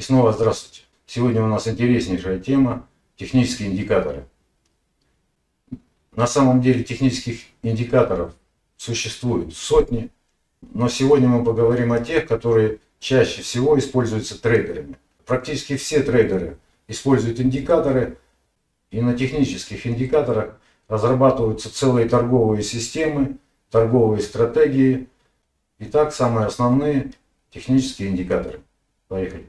И снова здравствуйте. Сегодня у нас интереснейшая тема – технические индикаторы. На самом деле технических индикаторов существует сотни, но сегодня мы поговорим о тех, которые чаще всего используются трейдерами. Практически все трейдеры используют индикаторы, и на технических индикаторах разрабатываются целые торговые системы, торговые стратегии. Итак, самые основные технические индикаторы. Поехали.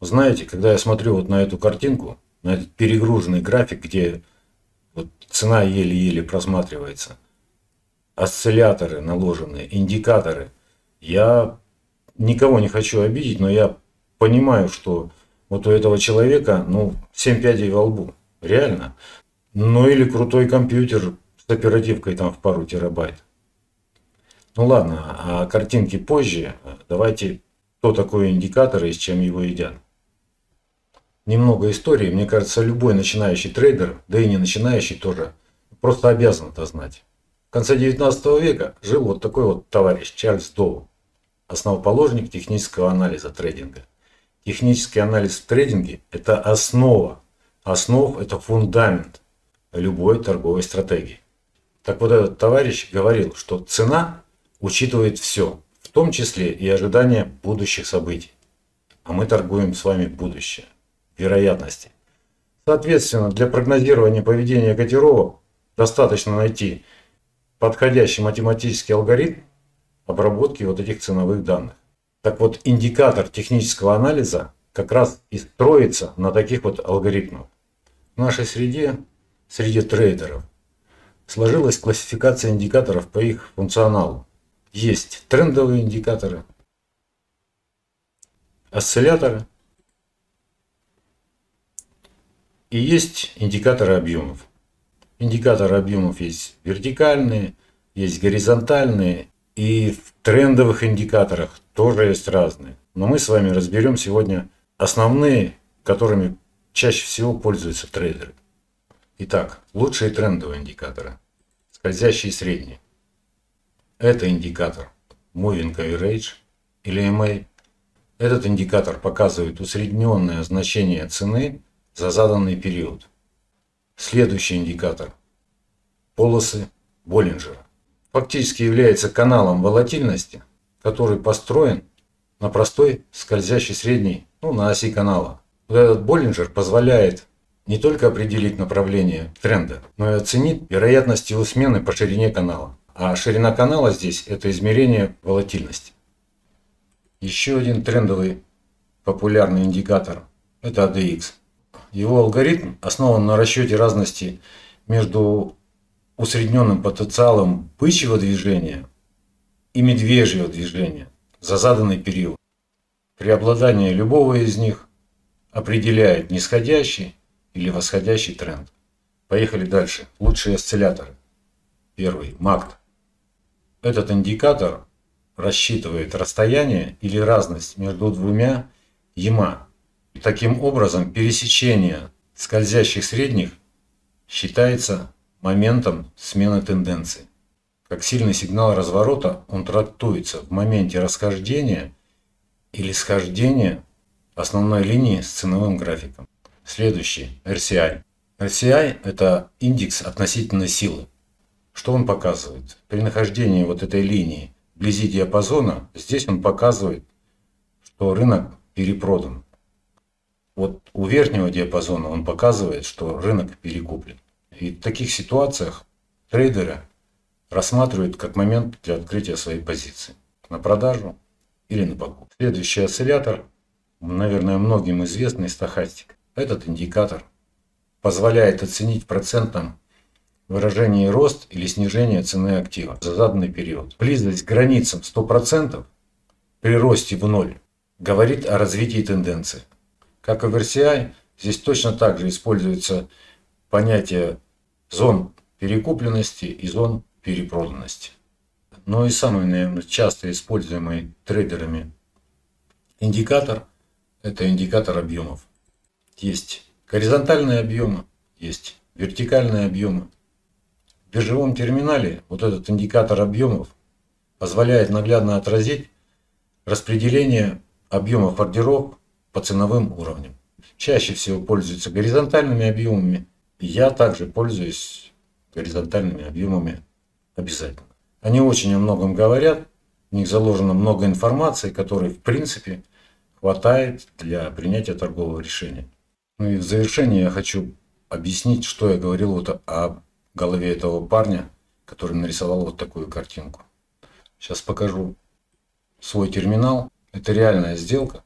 Знаете, когда я смотрю вот на эту картинку, на этот перегруженный график, где вот цена еле-еле просматривается, осцилляторы наложенные, индикаторы, я никого не хочу обидеть, но я понимаю, что вот у этого человека, ну, 7 пядей во лбу. Реально. Ну или крутой компьютер с оперативкой там в пару терабайт. Ну ладно, а картинки позже. Давайте, кто такой индикатор и с чем его едят немного истории, мне кажется, любой начинающий трейдер, да и не начинающий тоже, просто обязан это знать. В конце 19 века жил вот такой вот товарищ Чарльз Доу, основоположник технического анализа трейдинга. Технический анализ в трейдинге – это основа, основ – это фундамент любой торговой стратегии. Так вот этот товарищ говорил, что цена учитывает все, в том числе и ожидания будущих событий. А мы торгуем с вами будущее вероятности. Соответственно, для прогнозирования поведения котировок достаточно найти подходящий математический алгоритм обработки вот этих ценовых данных. Так вот, индикатор технического анализа как раз и строится на таких вот алгоритмах. В нашей среде, среди трейдеров, сложилась классификация индикаторов по их функционалу. Есть трендовые индикаторы, осцилляторы – И есть индикаторы объемов. Индикаторы объемов есть вертикальные, есть горизонтальные, и в трендовых индикаторах тоже есть разные. Но мы с вами разберем сегодня основные, которыми чаще всего пользуются трейдеры. Итак, лучшие трендовые индикаторы. Скользящие средние. Это индикатор Moving Average или MA. Этот индикатор показывает усредненное значение цены за заданный период. Следующий индикатор – полосы Боллинджера. Фактически является каналом волатильности, который построен на простой скользящей средней, ну, на оси канала. Вот этот Боллинджер позволяет не только определить направление тренда, но и оценить вероятность его смены по ширине канала. А ширина канала здесь – это измерение волатильности. Еще один трендовый популярный индикатор – это ADX. Его алгоритм основан на расчете разности между усредненным потенциалом бычьего движения и медвежьего движения за заданный период. Преобладание любого из них определяет нисходящий или восходящий тренд. Поехали дальше. Лучшие осцилляторы. Первый – МАКТ. Этот индикатор рассчитывает расстояние или разность между двумя ЕМА Таким образом, пересечение скользящих средних считается моментом смены тенденции. Как сильный сигнал разворота он трактуется в моменте расхождения или схождения основной линии с ценовым графиком. Следующий – RCI. RCI – это индекс относительной силы. Что он показывает? При нахождении вот этой линии вблизи диапазона, здесь он показывает, что рынок перепродан. Вот у верхнего диапазона он показывает, что рынок перекуплен. И в таких ситуациях трейдеры рассматривают как момент для открытия своей позиции на продажу или на покупку. Следующий осциллятор, наверное, многим известный стахастик. Этот индикатор позволяет оценить в процентном выражении рост или снижение цены актива за заданный период. Близость к границам 100% при росте в ноль говорит о развитии тенденции. Как и в RCI, здесь точно так же используется понятие зон перекупленности и зон перепроданности. Но и самый, наверное, часто используемый трейдерами индикатор – это индикатор объемов. Есть горизонтальные объемы, есть вертикальные объемы. В биржевом терминале вот этот индикатор объемов позволяет наглядно отразить распределение объемов ордеров по ценовым уровням. Чаще всего пользуются горизонтальными объемами. Я также пользуюсь горизонтальными объемами обязательно. Они очень о многом говорят, в них заложено много информации, которой в принципе хватает для принятия торгового решения. Ну и в завершение я хочу объяснить, что я говорил вот о голове этого парня, который нарисовал вот такую картинку. Сейчас покажу свой терминал. Это реальная сделка.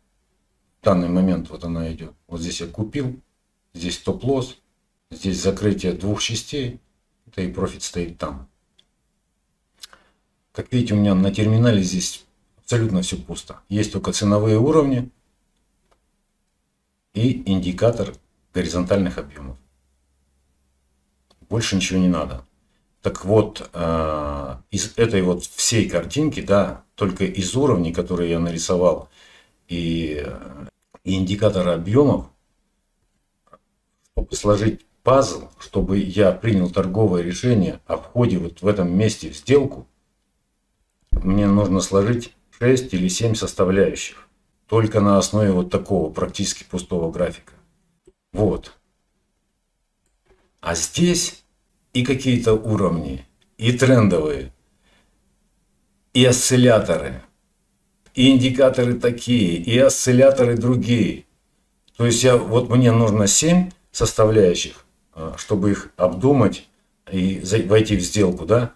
В данный момент вот она идет. Вот здесь я купил, здесь стоп-лосс, здесь закрытие двух частей, это и профит стоит там. Как видите, у меня на терминале здесь абсолютно все пусто. Есть только ценовые уровни и индикатор горизонтальных объемов. Больше ничего не надо. Так вот, э, из этой вот всей картинки, да, только из уровней, которые я нарисовал, и, и индикатора объемов, чтобы сложить пазл, чтобы я принял торговое решение о входе вот в этом месте в сделку, мне нужно сложить 6 или 7 составляющих. Только на основе вот такого практически пустого графика. Вот. А здесь и какие-то уровни, и трендовые, и осцилляторы, и индикаторы такие, и осцилляторы другие. То есть я, вот мне нужно 7 составляющих, а, чтобы их обдумать и войти в сделку, да?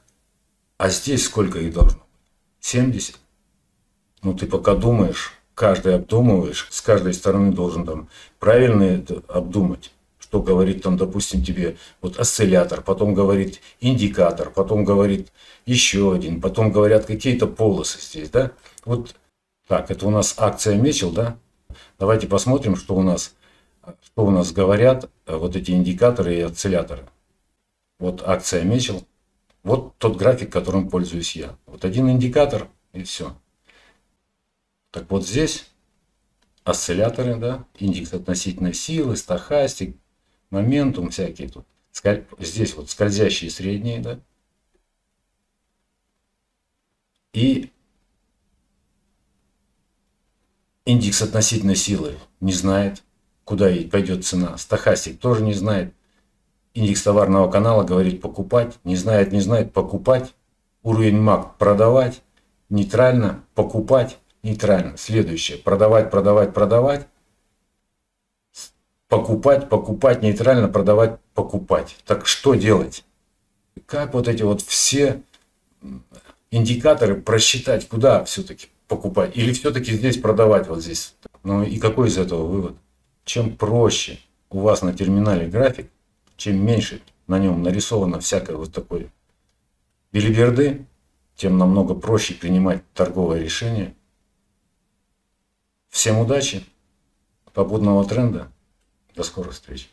А здесь сколько их должно быть? 70? Ну ты пока думаешь, каждый обдумываешь, с каждой стороны должен там правильно это обдумать что говорит там, допустим, тебе вот осциллятор, потом говорит индикатор, потом говорит еще один, потом говорят какие-то полосы здесь, да? Вот так, это у нас акция Мечел, да? Давайте посмотрим, что у нас, что у нас говорят э, вот эти индикаторы и осцилляторы. Вот акция Мечел. Вот тот график, которым пользуюсь я. Вот один индикатор и все. Так вот здесь осцилляторы, да, индекс относительной силы, стахастик, моментум всякие тут. Здесь вот скользящие средние, да. И индекс относительной силы не знает, куда пойдет цена. Стахастик тоже не знает. Индекс товарного канала говорит покупать, не знает, не знает покупать. Уровень МАК продавать, нейтрально покупать, нейтрально. Следующее, продавать, продавать, продавать покупать, покупать, нейтрально продавать, покупать. Так что делать? Как вот эти вот все индикаторы просчитать, куда все-таки покупать? Или все-таки здесь продавать вот здесь? Ну и какой из этого вывод? Чем проще у вас на терминале график, чем меньше на нем нарисовано всякое вот такое билиберды, тем намного проще принимать торговое решение. Всем удачи, попутного тренда. До скорых встреч.